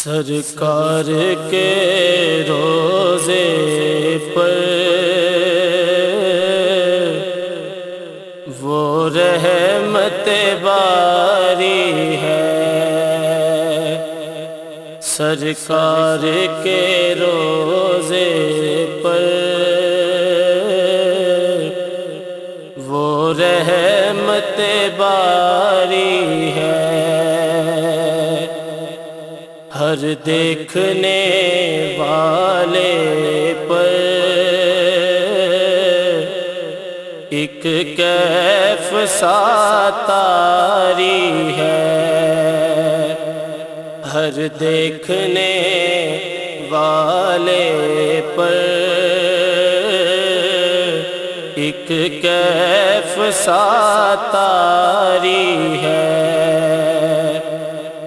سرکار کے روزے پر وہ رحمت باری ہے۔ سرکار کے روزے پر وہ رحمت باری ہے۔ ہر دیکھنے والے پر ایک کیف ساتاری ہے۔ ہر دیکھنے والے پر ایک کیف ساتاری ہے۔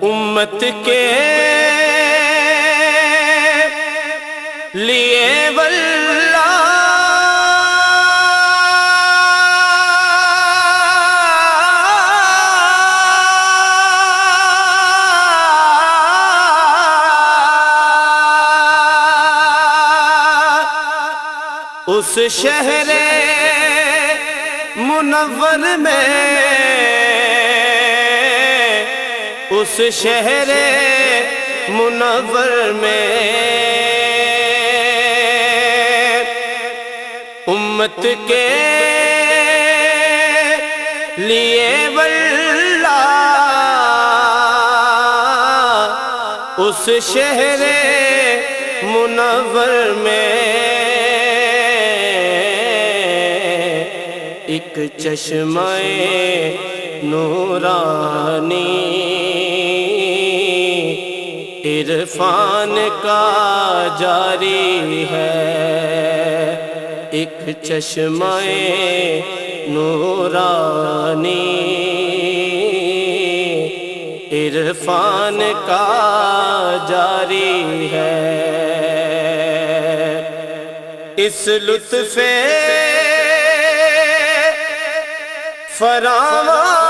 امت کے لیے واللہ۔ اس شہر منور میں اس شہر منور میں۔ امت کے لیے واللہ اس شہر منور میں ایک چشمہ نورانی عرفان کا جاری ہے۔ ایک چشمہ نورانی عرفان کا جاری ہے۔ اس لطف فراوان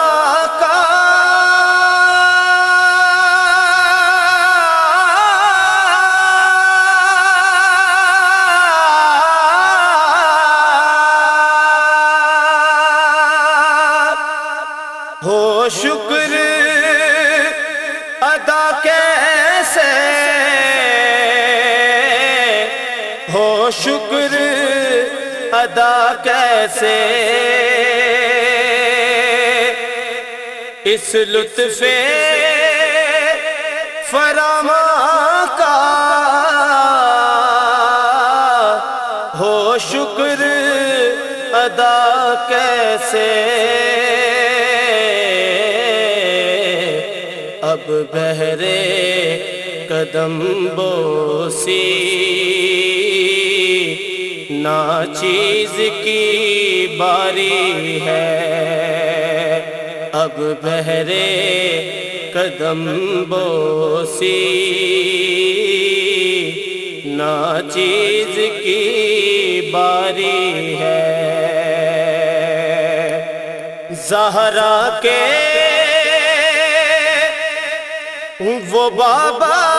شکر ادا کیسے؟ اس لطف فراما کا ہو شکر ادا کیسے؟ اب بہرے قدم بوسی۔ نا چیز کی باری ہے۔ اب بہرے قدم بوسی۔ نا چیز کی باری ہے۔ زہرا کے وہ بابا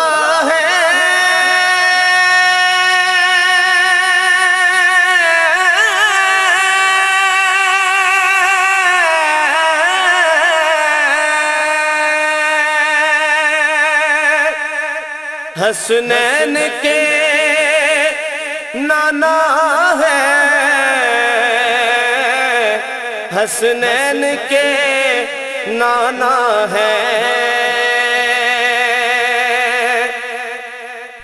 حسنین کے نانا ہے۔ حسنین کے نانا ہے۔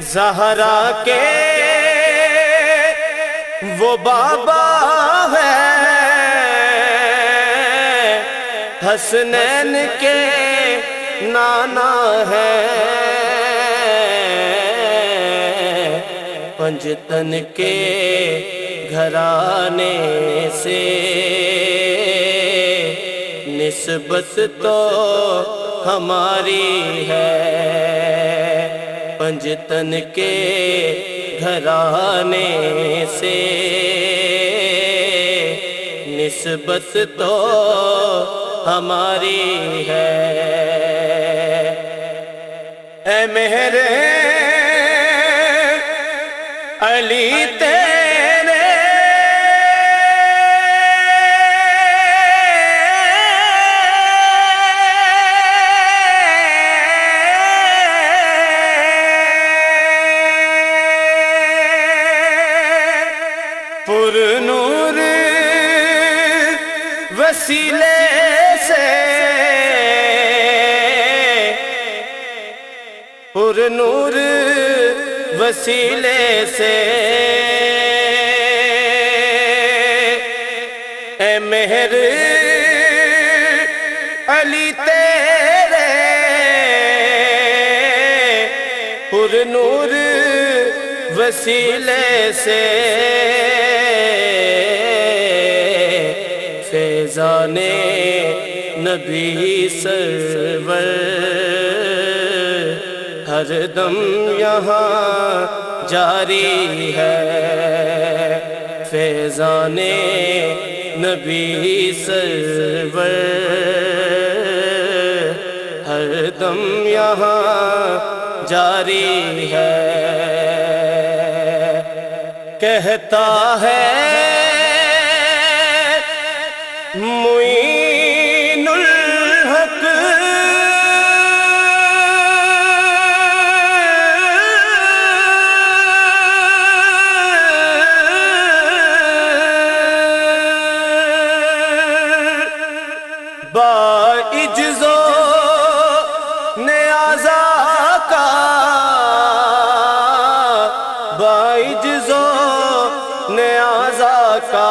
زہرا کے وہ بابا ہے۔ حسنین کے نانا ہے۔ پنجتن کے گھرانے سے نسبت تو ہماری ہے پنجتن کے گھرانے سے نسبت تو ہماری ہے اے میرے علی تیرے۔ پر نور وسیلے سے۔ پر نور وسیلے سے۔ اے مہر علی تیرے پر نور وسیلے سے۔ فیضان نبی سرور۔ ہر دم یہاں جاری ہے۔ فیضان نبی سرور ہر دم یہاں جاری ہے۔ کہتا ہے با نیازا کا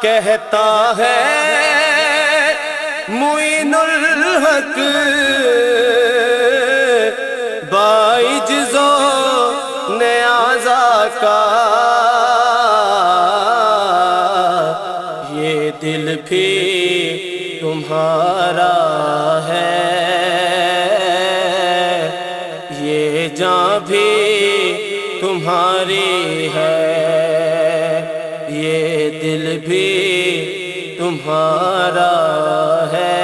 کہتا ہے معین الحق بائجزو نیازا کا یہ دل بھی جاں بھی تمہاری ہے، یہ دل بھی تمہارا ہے۔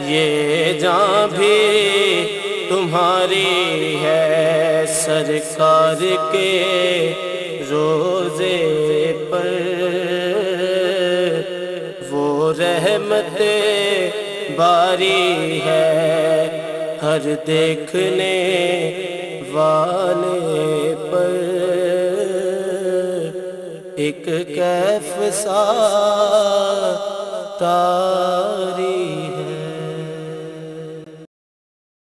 یہ جاں بھی تمہاری ہے، سرکار کے روزے پر وہ رحمت باری ہے۔ ہر دیکھنے والے پر ایک کیف سا تاری